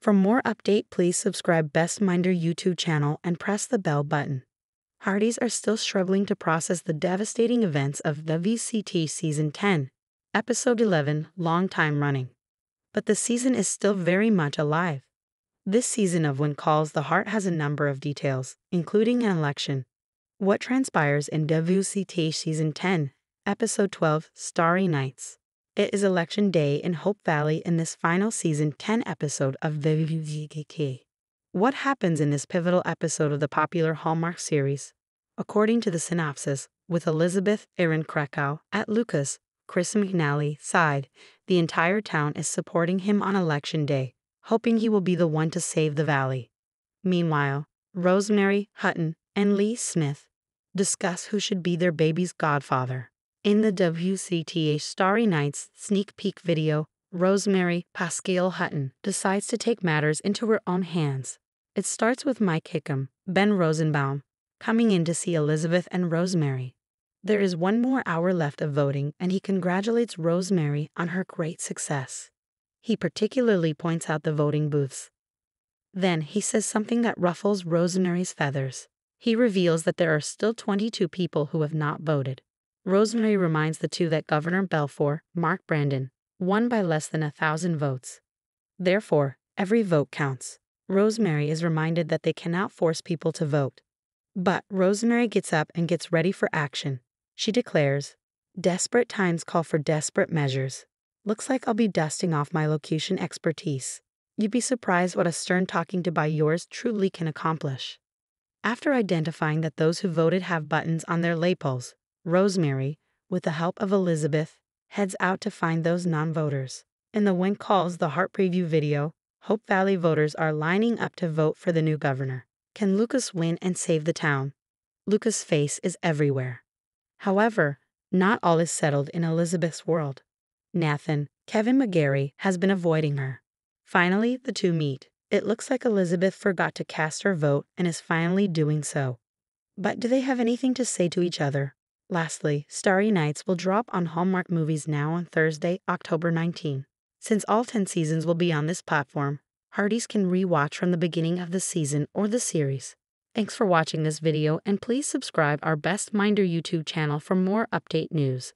For more update, please subscribe Best Minder YouTube channel and press the bell button. Hearties are still struggling to process the devastating events of the VCT Season 10, Episode 11, long time running. But the season is still very much alive. This season of When Calls the Heart has a number of details, including an election. What transpires in WCT Season 10, Episode 12, Starry Nights. It is election day in Hope Valley in this final season 10 episode of WCT. What happens in this pivotal episode of the popular Hallmark series? According to the synopsis, with Elizabeth Erin Krakow at Lucas, Chris McNally side, the entire town is supporting him on election day, hoping he will be the one to save the valley. Meanwhile, Rosemary Hutton and Lee Smith discuss who should be their baby's godfather. In the WCTA Starry Nights sneak peek video, Rosemary Pascale Hutton decides to take matters into her own hands. It starts with Mike Hickam, Ben Rosenbaum, coming in to see Elizabeth and Rosemary. There is one more hour left of voting, and he congratulates Rosemary on her great success. He particularly points out the voting booths. Then he says something that ruffles Rosemary's feathers. He reveals that there are still 22 people who have not voted. Rosemary reminds the two that Governor Belfour, Mark Brandon, won by less than a thousand votes. Therefore, every vote counts. Rosemary is reminded that they cannot force people to vote. But Rosemary gets up and gets ready for action. She declares, Desperate times call for desperate measures. Looks like I'll be dusting off my locution expertise. You'd be surprised what a stern talking to by yours truly can accomplish. After identifying that those who voted have buttons on their lapels, Rosemary, with the help of Elizabeth, heads out to find those non voters. In the When Calls the Heart preview video, Hope Valley voters are lining up to vote for the new governor. Can Lucas win and save the town? Lucas' face is everywhere. However, not all is settled in Elizabeth's world. Nathan, Kevin McGarry, has been avoiding her. Finally, the two meet. It looks like Elizabeth forgot to cast her vote and is finally doing so. But do they have anything to say to each other? Lastly, Starry Nights will drop on Hallmark Movies now on Thursday, October 19. Since all 10 seasons will be on this platform, Hearties can re-watch from the beginning of the season or the series. Thanks for watching this video and please subscribe our Best Minder YouTube channel for more update news.